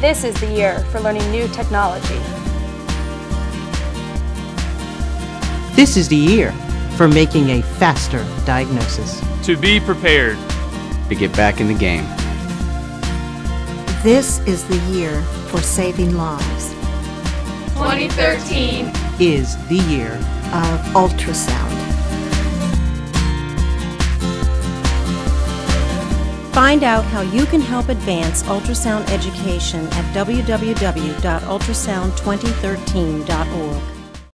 This is the year for learning new technology. This is the year for making a faster diagnosis. To be prepared. To get back in the game. This is the year for saving lives. 2013 is the year of ultrasound. Find out how you can help advance ultrasound education at www.ultrasound2013.org.